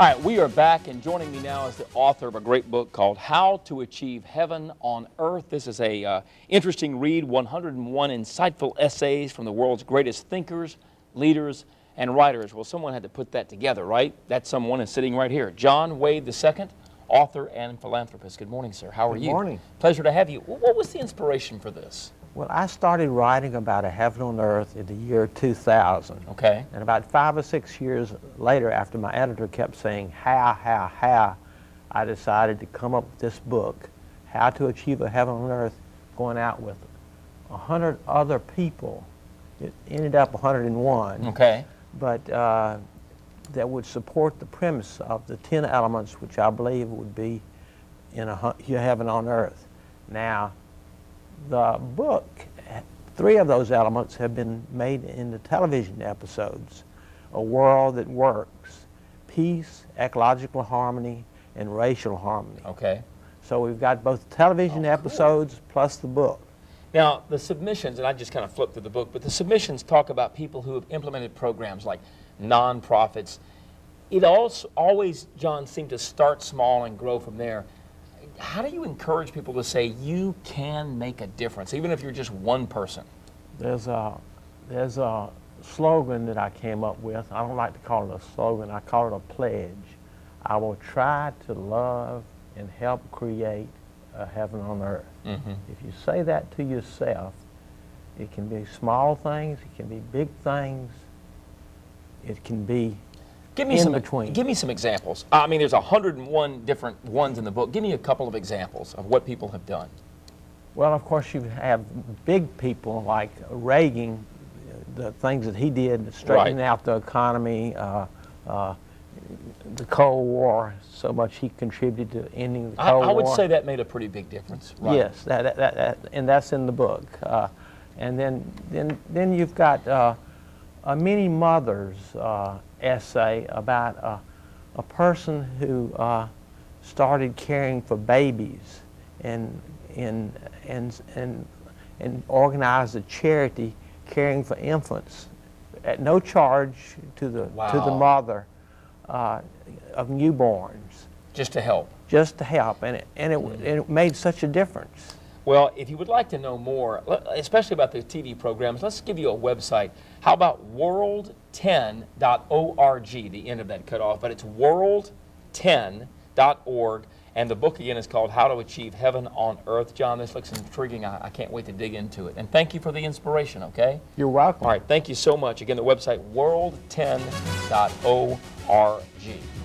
All right, we are back, and joining me now is the author of a great book called How to Achieve Heaven on Earth. This is a uh, interesting read, 101 insightful essays from the world's greatest thinkers, leaders, and writers. Well, someone had to put that together, right? That someone is sitting right here. John Wade II, author and philanthropist. Good morning, sir. How are Good you? Good morning. Pleasure to have you. What was the inspiration for this? Well, I started writing about a heaven on earth in the year 2000. Okay. And about five or six years later, after my editor kept saying, how, how, how, I decided to come up with this book, How to Achieve a Heaven on Earth, going out with 100 other people. It ended up 101. Okay. But uh, that would support the premise of the 10 elements which I believe would be in a heaven on earth. Now, the book, three of those elements have been made into television episodes. A World That Works, Peace, Ecological Harmony, and Racial Harmony. Okay. So we've got both television Oh, cool. episodes plus the book. Now, the submissions, and I just kind of flipped through the book, but the submissions talk about people who have implemented programs like nonprofits. It also always, John, seemed to start small and grow from there. How do you encourage people to say you can make a difference, even if you're just one person? There's a, there's a slogan that I came up with. I don't like to call it a slogan. I call it a pledge. I will try to love and help create a heaven on earth. Mm-hmm. If you say that to yourself, it can be small things, it can be big things, it can be Give me In some between. Give me some examples. I mean, there's 101 different ones in the book. Give me a couple of examples of what people have done. Well, of course, you have big people like Reagan, the things that he did, straightening Right. out the economy, uh, uh, the Cold War, so much he contributed to ending the I, Cold I would War. say that made a pretty big difference. Right. Yes, that, that, that, that- and that's in the book. Uh, and then, then, then you've got uh, a Many Mothers uh, essay about uh, a person who uh, started caring for babies and, and, and, and, and organized a charity caring for infants at no charge to the, to the mother uh, of newborns Just to help. just to help, and it, and it, and it made such a difference. Well, if you would like to know more, especially about the TV programs, let's give you a website. How about world10.org, the end of that cut off, but it's world10.org. And the book again is called How to Achieve Heaven on Earth. John, this looks intriguing. I, I can't wait to dig into it. And thank you for the inspiration, okay? You're welcome. All right, thank you so much. Again, the website world10.org.